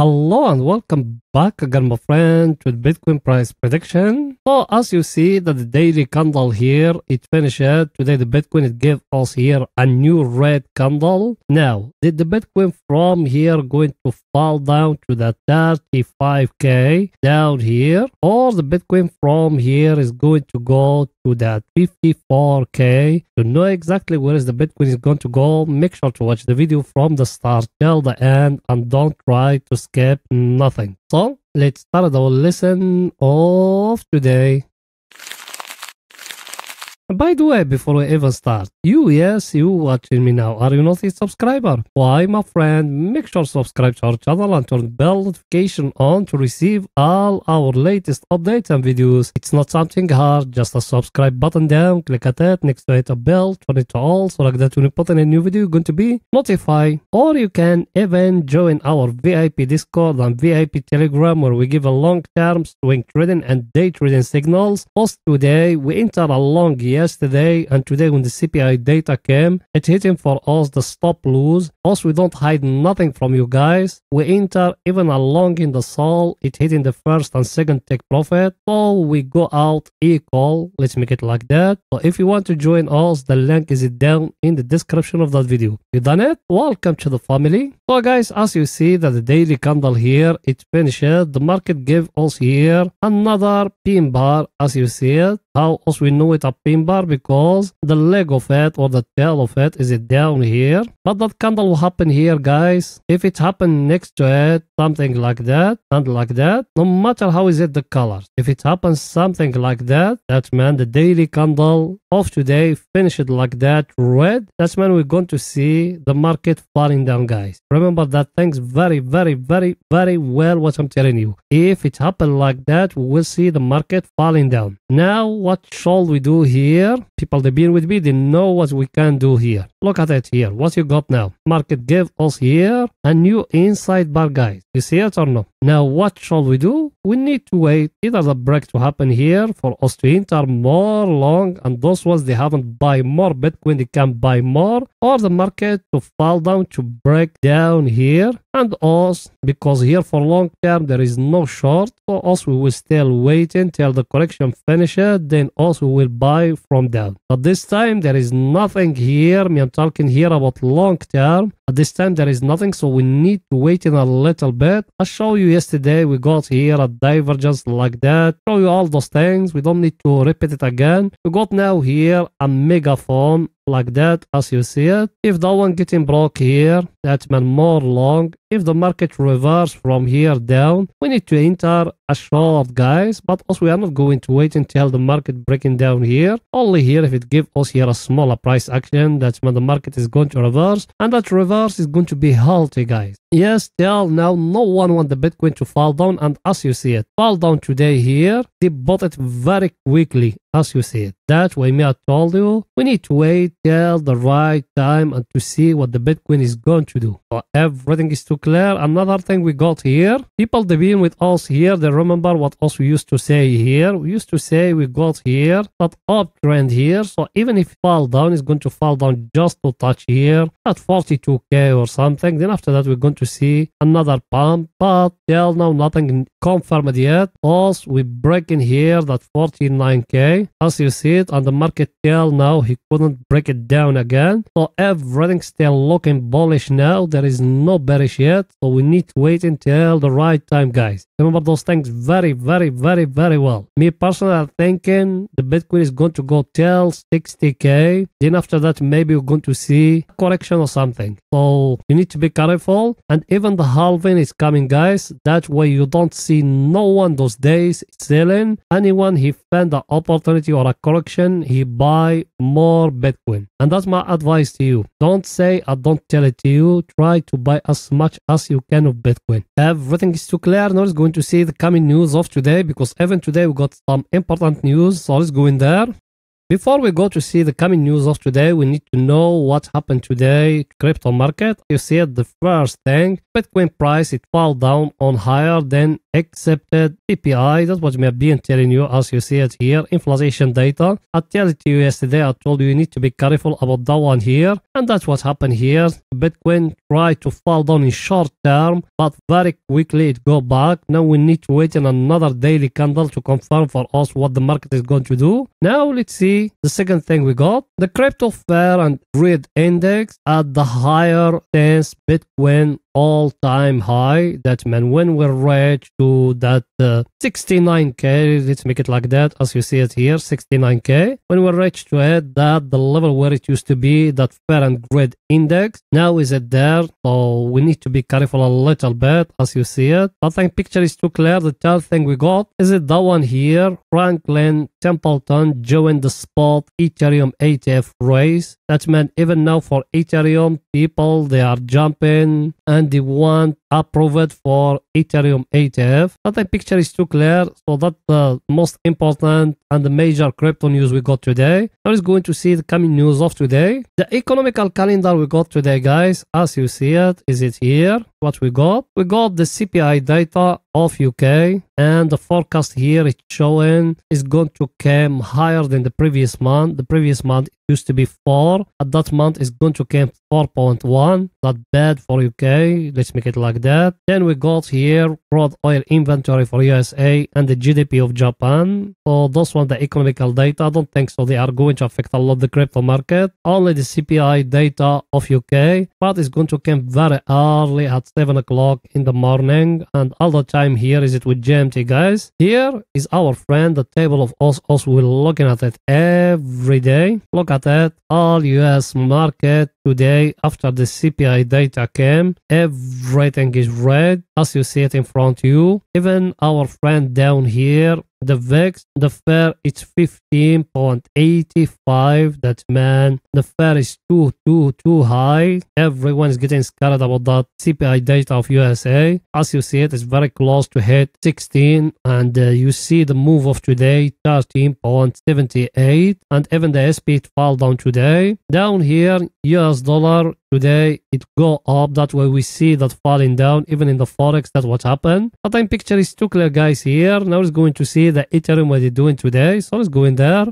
Hello and welcome back again, my friend, the Bitcoin price prediction. So, as you see that the daily candle here, it finished today. The Bitcoin it gave us here a new red candle. Now, did the Bitcoin from here going to fall down to the 35k down here, or the Bitcoin from here is going to go to that 54k? To know exactly where is the Bitcoin is going to go, make sure to watch the video from the start till the end and don't try to skip nothing. So let's start our lesson of today. By the way, before we even start, you, yes, you watching me now, are you not a subscriber? Why, my friend, make sure subscribe to our channel and turn bell notification on to receive all our latest updates and videos. It's not something hard, just a subscribe button down, click at it, next to it a bell, turn it to all, so like that when you put in a new video, going to be notified. Or you can even join our VIP Discord and VIP Telegram where we give a long-term swing trading and day trading signals. Post today, we enter a long year yesterday and today when the CPI data came, it hitting for us the stop lose. Also, we don't hide nothing from you guys. We enter even along in the sol, it hitting the first and second take profit. So we go out equal. Let's make it like that. So if you want to join us, the link is down in the description of that video. You done it? Welcome to the family. So guys, as you see that the daily candle here, it finished. The market gave us here another pin bar as you see it. How else we know it a pin bar because the leg of it or the tail of it is it down here. But that candle will happen here, guys. If it happen next to it, something like that and like that, no matter how is it the colors. If it happens something like that, that means the daily candle of today finished like that red. That's when we're going to see the market falling down, guys. Remember that things very, very, very, very well what I'm telling you. If it happen like that, we will see the market falling down. Now what shall we do here? People they been with me, they know what we can do here. Look at it here. What you got now? Market gave us here a new inside bar, guys. You see it or no? Now what shall we do? We need to wait. Either the break to happen here for us to enter more long and those ones they haven't buy more. Bitcoin, they can buy more. Or the market to fall down to break down here. And us because here for long term there is no short. So us we will still wait until the correction finishes. Then also will buy from down but this time there is nothing here. Me i'm talking here about long term. At this time there is nothing. So we need to wait in a little bit. I show you yesterday we got here divergence like that. Show you all those things. We don't need to repeat it again. We got now here a megaphone like that as you see it. If the one getting broke here, that means more long. If the market reverse from here down, we need to enter a short guys, but also we are not going to wait until the market breaking down here. Only here if it give us here a smaller price action, that's when the market is going to reverse and that reverse is going to be healthy guys. Yes, till now no one want the Bitcoin to fall down and as you see it, fall down today here, they bought it very quickly as you see. That's why me I told you, we need to wait till the right time and to see what the Bitcoin is going to do. Everything is too clear. Another thing we got here, people been with us here, they remember what else we used to say here. We used to say we got here that uptrend here. So even if fall down, it's going to fall down just to touch here at 42k or something. Then after that, we're going to see another pump, but till now nothing confirmed yet. Also, we break in here that 49k as you see it on the market till now he couldn't break it down again. So everything still looking bullish now. There is no bearish yet. So we need to wait until the right time guys remember those things very very very very well me personally i'm thinking the bitcoin is going to go till 60k then after that maybe we're going to see a correction or something so you need to be careful and even the halving is coming guys that way you don't see no one those days selling anyone he found the opportunity or a correction, he buy more Bitcoin. And that's my advice to you. Don't say I don't tell it to you. Try to buy as much as you can of Bitcoin. Everything is too clear. Now let's going to see the coming news of today because even today we got some important news. So let's go in there. Before we go to see the coming news of today, we need to know what happened today crypto market. You see it the first thing, Bitcoin price it fell down on higher than accepted CPI. That's what have been telling you as you see it here. Inflation data. I tell it to you yesterday. I told you you need to be careful about that one here. And that's what happened here. Bitcoin tried to fall down in short term, but very quickly it go back. Now we need to wait in another daily candle to confirm for us what the market is going to do. Now let's see the second thing we got the crypto fear and greed index at the higher since Bitcoin all time high. That meant when we reach to that uh, 69k, let's make it like that, as you see it here, 69k. When we reach to it, that the level where it used to be, that fear and greed index, now is it there? So we need to be careful a little bit, as you see it. I think picture is too clear. The third thing we got is it that one here, Franklin Templeton joined the spot Ethereum ETF race. That meant even now for Ethereum people, they are jumping and they want approved for Ethereum ETF. But the picture is too clear, so that's the most important and the major crypto news we got today. Now is going to see the coming news of today. The economical calendar we got today, guys, as you see it, is it here? What we got? We got the CPI data of UK and the forecast here is showing is going to come higher than the previous month. The previous month used to be 4. At that month is going to come 4.1. Not bad for UK. Let's make it like that. Then we got here crude oil inventory for USA and the GDP of Japan. So those one the economical data. I don't think so. They are going to affect a lot the crypto market. Only the CPI data of UK, but it's going to come very early at 7 o'clock in the morning. And all the time here is it with GMT guys. Here is our friend, the table of us. Us we're looking at it every day. Look at that. All US market today after the CPI data came, everything is red as you see it in front of you. Even our friend down here the VIX, the fair it's 15.85. That man, the fair is too, too, too high. Everyone is getting scared about that CPI data of USA. As you see it, it's very close to hit 16. And uh, you see the move of today, 13.78. And even the SP it fell down today. Down here, US dollar today it go up. That way we see that falling down even in the forex that's what happened. But time picture is too clear guys here. Now it's going to see the ethereum what it's doing today. So let's go in there.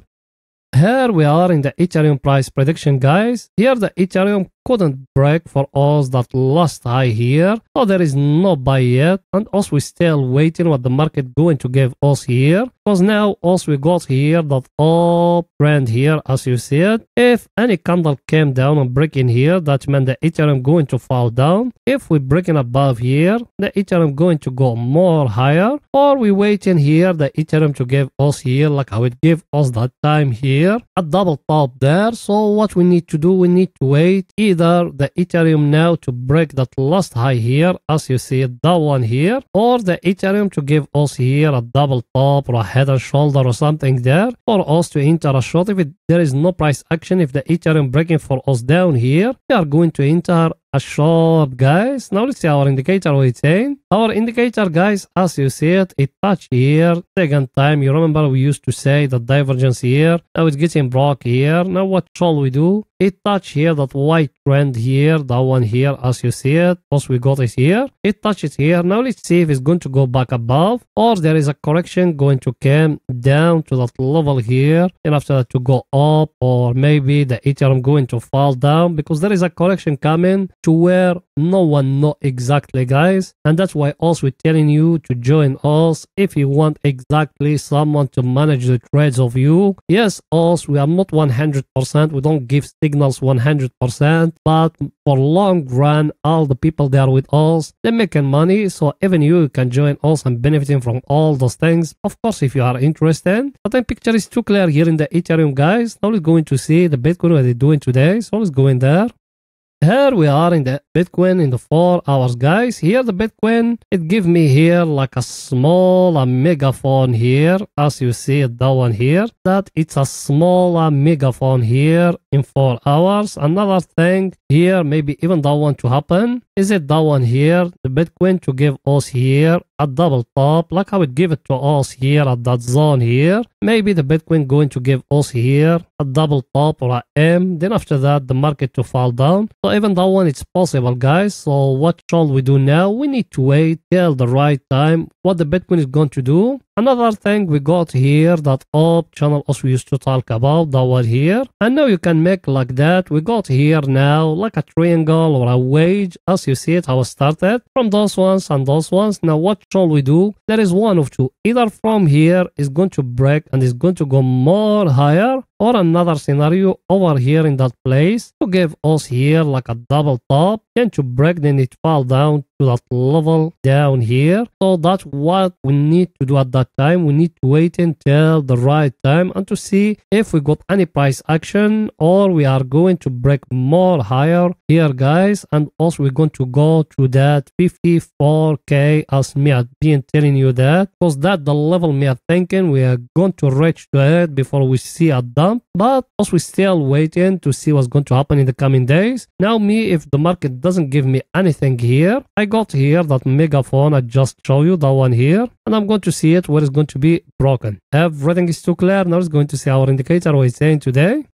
Here we are in the ethereum price prediction guys. Here the ethereum couldn't break for us that last high here. So there is no buy yet. And also we still waiting what the market going to give us here. Because now also we got here that up trend here as you see it. If any candle came down and break in here, that meant the Ethereum going to fall down. If we breaking above here, the Ethereum going to go more higher. Or we waiting here the Ethereum to give us here like how it gave us that time here. A double top there. So what we need to do, we need to wait either either the Ethereum now to break that last high here, as you see that one here, or the Ethereum to give us here a double top or a head and shoulder or something there for us to enter a short. If it, there is no price action, if the Ethereum breaking for us down here, we are going to enter a short guys. Now let's see our indicator it's saying. Our indicator guys as you see it it touch here. Second time you remember we used to say the divergence here. Now it's getting broke here. Now what shall we do? It touch here that white trend here that one here as you see it. Also we got it here. It touches here. Now let's see if it's going to go back above or there is a correction going to come down to that level here and after that to go up or maybe the ethereum going to fall down because there is a correction coming to where no one know exactly guys. And that's why also we're telling you to join us if you want exactly someone to manage the trades of you. Yes us we are not 100% we don't give signals 100% but for long run all the people there with us they're making money. So even you can join us and benefiting from all those things. Of course if you are interested. But the picture is too clear here in the ethereum guys. Now going to see the bitcoin what they're doing today. So let's go in there here we are in the Bitcoin in the four hours guys. Here the Bitcoin, it give me here like a small a megaphone here. As you see that one here. That it's a small megaphone here in four hours. Another thing here, maybe even that one to happen. Is it that one here? The Bitcoin to give us here a double top like how it give it to us here at that zone here. Maybe the Bitcoin going to give us here a double top or a M. Then after that, the market to fall down. So even that one, it's possible, guys. So what shall we do now? We need to wait till the right time what the Bitcoin is going to do. Another thing we got here that up channel also used to talk about that one here. And now you can make like that. We got here now like a triangle or a wedge as you see it how it started from those ones and those ones. Now what shall we do? There is one of two. Either from here is going to break and is going to go more higher or another scenario over here in that place to give us here like a double top. And to break then it fall down to that level down here? So that's what we need to do at that time. We need to wait until the right time and to see if we got any price action or we are going to break more higher here guys. And also we're going to go to that 54k as me have been telling you that. Because that the level me are thinking we are going to reach to it before we see a but also we still waiting to see what's going to happen in the coming days. Now me if the market doesn't give me anything here i got here that megaphone i just show you that one here and i'm going to see it where it's going to be broken. Everything is too clear. Now it's going to see our indicator what it's saying today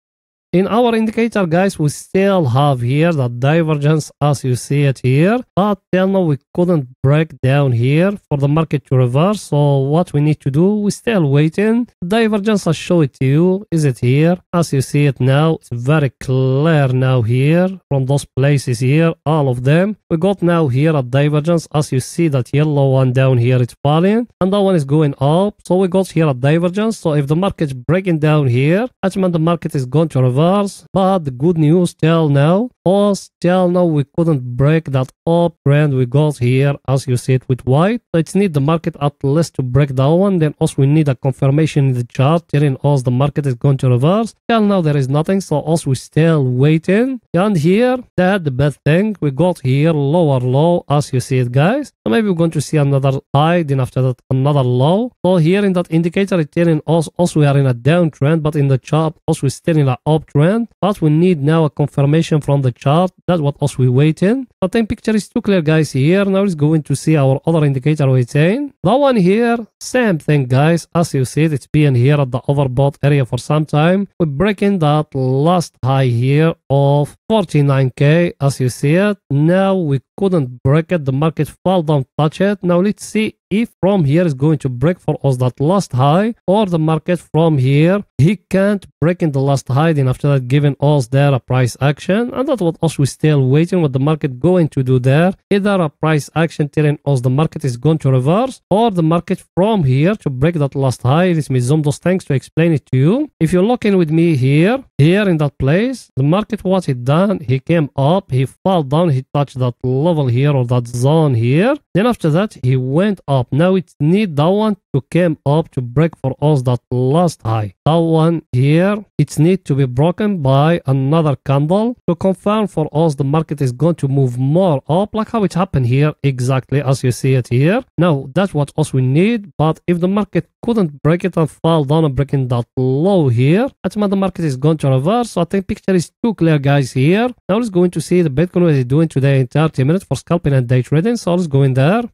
in our indicator, guys, we still have here the divergence as you see it here. But till now, we couldn't break down here for the market to reverse. So what we need to do, we still waiting. Divergence, I'll show it to you. Is it here? As you see it now, it's very clear now here from those places here, all of them. We got now here a divergence. As you see that yellow one down here, it's falling. And that one is going up. So we got here a divergence. So if the market's breaking down here, that means the market is going to reverse but the good news till now was till now we couldn't break that up trend we got here as you see it with white. It's need the market at least to break that one. Then also we need a confirmation in the chart telling us the market is going to reverse. Till now there is nothing, so also we still waiting. And here that the bad thing we got here lower low as you see it guys. So maybe we're going to see another high, then after that another low. So here in that indicator it's telling us also we are in a downtrend, but in the chart also we're still in an uptrend. But we need now a confirmation from the chart. That's what else we waiting. But then picture is too clear guys here. Now it's going to see our other indicator waiting. That one here, same thing guys. As you see it, it's been here at the overbought area for some time. We're breaking that last high here of 49k as you see it. Now we couldn't break it. The market fell down, touch it. Now let's see if from here is going to break for us that last high or the market from here he can't break in the last high then after that giving us there a price action and that's what us we still waiting what the market going to do there either a price action telling us the market is going to reverse or the market from here to break that last high. Me zoom those things to explain it to you. If you're looking with me here here in that place the market what he done he came up he fell down he touched that level here or that zone here then after that he went up. Now it need that one to come up to break for us that last high. That one here, it need to be broken by another candle to confirm for us the market is going to move more up like how it happened here exactly as you see it here. Now that's what us we need. But if the market couldn't break it and fall down and breaking that low here, that's when the market is going to reverse. So I think picture is too clear guys here. Now let's go into see the Bitcoin what is doing today in 30 minutes for scalping and day trading. So let's go in there där.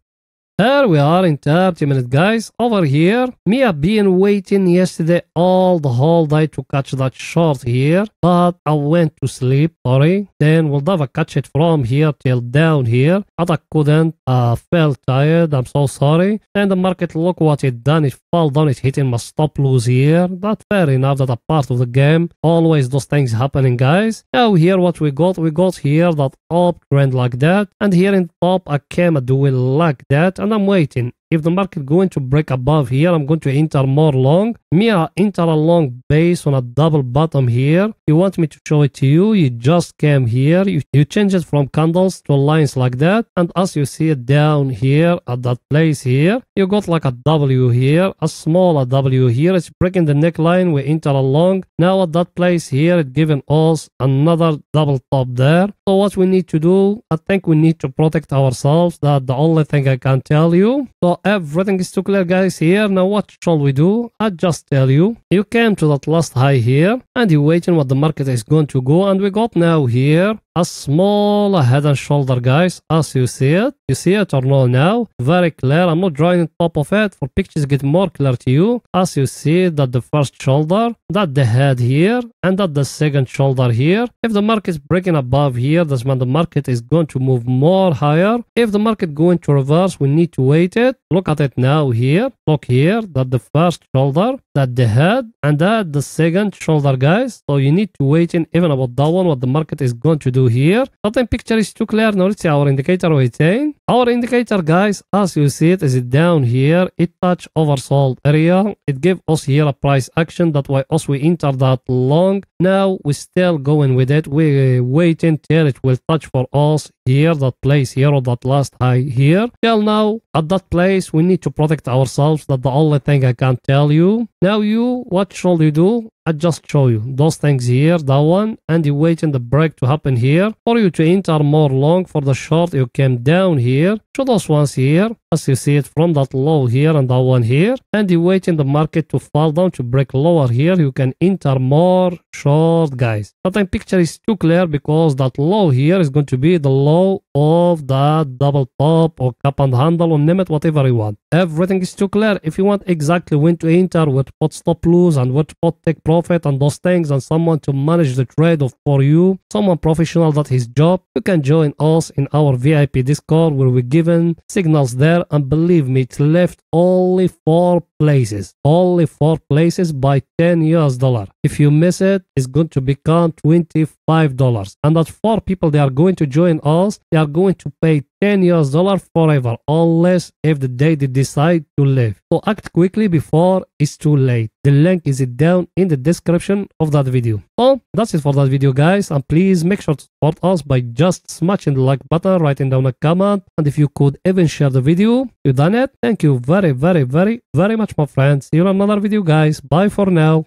Here we are in 30 minutes, guys. Over here, me have been waiting yesterday all the whole day to catch that short here, but I went to sleep, sorry. Then we'll never catch it from here till down here, but I couldn't. I felt tired, I'm so sorry. And the market, look what it done. It fell down, it's hitting my stop loss here. That's fair enough, that a part of the game. Always those things happening, guys. Now here what we got, we got here that uptrend like that. And here in top, I came doing like that. And I'm waiting. If the market going to break above here, I'm going to enter more long. Me, I enter a long base on a double bottom here. You want me to show it to you? You just came here. You, you change it from candles to lines like that. And as you see it down here at that place here, you got like a W here, a smaller W here. It's breaking the neckline. We enter along. Now at that place here, it giving us another double top there. So what we need to do, I think we need to protect ourselves. That the only thing I can tell you. So everything is too clear guys here. Now what shall we do? I just tell you. You came to that last high here and you waiting what the market is going to go and we got now here a small head and shoulder guys. As you see it you see it or no now? Very clear. I'm not drawing on top of it. For pictures get more clear to you. As you see that the first shoulder that the head here and that the second shoulder here. If the market is breaking above here that's when the market is going to move more higher. If the market going to reverse we need to wait it. Look at it now here. Look here that the first shoulder that the head and that the second shoulder guys. So you need to wait in even about that one what the market is going to do here. Something picture is too clear now let's see our indicator waiting. Our indicator guys as you see it is it down here? It touch oversold area. It gave us here a price action. That why us we enter that long. Now we still going with it. We waiting till it will touch for us here that place here or that last high here. Till now at that place we need to protect ourselves. That the only thing i can tell you. Now you what shall you do I just show you those things here, that one, and you waiting the break to happen here. For you to enter more long for the short, you came down here to those ones here, as you see it from that low here and that one here, and you waiting the market to fall down to break lower here, you can enter more short, guys. Sometimes picture is too clear because that low here is going to be the low of that double top or cup and handle or name it whatever you want. Everything is too clear. If you want exactly when to enter, what pot stop lose and what pot take profit and those things and someone to manage the trade for you, someone professional that his job, you can join us in our VIP Discord where we're given signals there and believe me, it's left only four places. Only four places by 10 US dollar. If you miss it, it's going to become $25. And that four people they are going to join us, they are going to pay 10 US dollar forever, unless if the day they decide to leave. So act quickly before it's too late. The link is down in the description of that video. So that's it for that video guys and please make sure to support us by just smashing the like button, writing down a comment and if you could even share the video, you done it. Thank you very very very very much my friends. See you in another video guys. Bye for now.